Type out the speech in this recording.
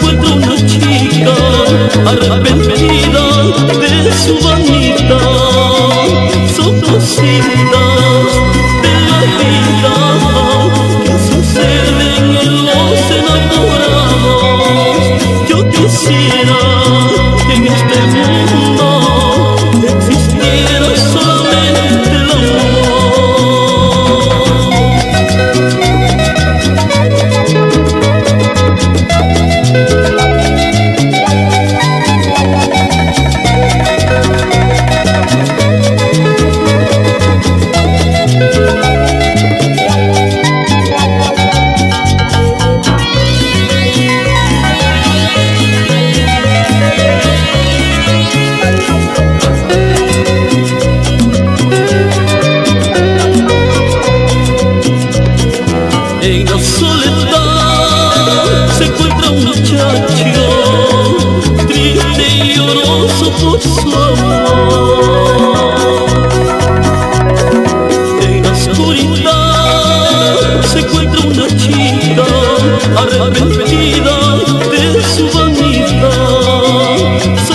encuentro una chica arrepentida de su vanidad, sofocida de la vida que suceden en los enamorados. Yo quisiera en este mundo. muchacho, triste y lloroso por su amor. En la oscuridad se encuentra una chica arrepentida de su vanidad, su